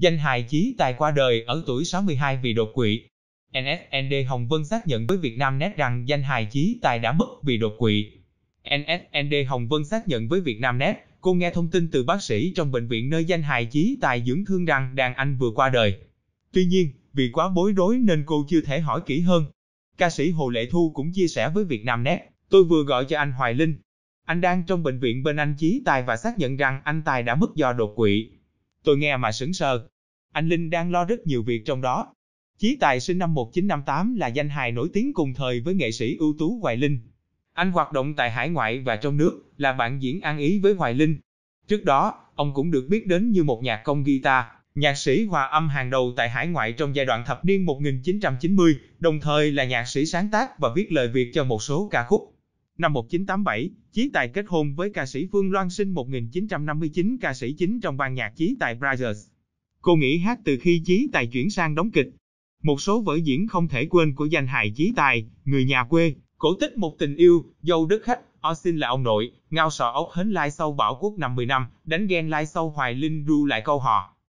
Danh hài chí tài qua đời ở tuổi 62 vì đột quỵ. NSND Hồng Vân xác nhận với Vietnamnet rằng danh hài chí tài đã mất vì đột quỵ. NSND Hồng Vân xác nhận với Vietnamnet, cô nghe thông tin từ bác sĩ trong bệnh viện nơi danh hài chí tài dưỡng thương rằng đàn anh vừa qua đời. Tuy nhiên, vì quá bối rối nên cô chưa thể hỏi kỹ hơn. Ca sĩ Hồ Lệ Thu cũng chia sẻ với Vietnamnet, tôi vừa gọi cho anh Hoài Linh. Anh đang trong bệnh viện bên anh Chí Tài và xác nhận rằng anh Tài đã mất do đột quỵ. Tôi nghe mà sững sờ. Anh Linh đang lo rất nhiều việc trong đó. Chí Tài sinh năm 1958 là danh hài nổi tiếng cùng thời với nghệ sĩ ưu tú Hoài Linh. Anh hoạt động tại hải ngoại và trong nước, là bạn diễn ăn ý với Hoài Linh. Trước đó, ông cũng được biết đến như một nhạc công guitar, nhạc sĩ hòa âm hàng đầu tại hải ngoại trong giai đoạn thập niên 1990, đồng thời là nhạc sĩ sáng tác và viết lời Việt cho một số ca khúc. Năm 1987, Chí Tài kết hôn với ca sĩ Phương Loan sinh 1959 ca sĩ chính trong ban nhạc Chí Tài Brothers. Cô nghỉ hát từ khi Chí Tài chuyển sang đóng kịch. Một số vở diễn không thể quên của danh hài Chí Tài, người nhà quê, cổ tích một tình yêu, dâu đất khách, O xin là ông nội, ngao sọ ốc hến lai sâu bảo quốc 50 năm, đánh ghen lai sâu hoài linh ru lại câu hò.